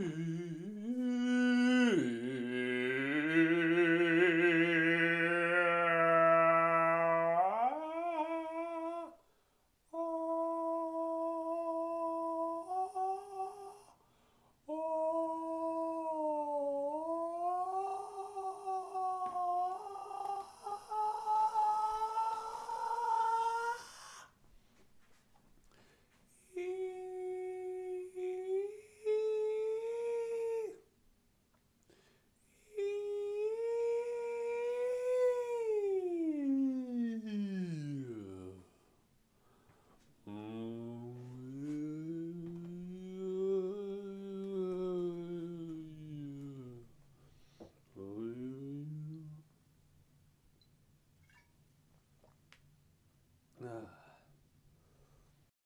Hey.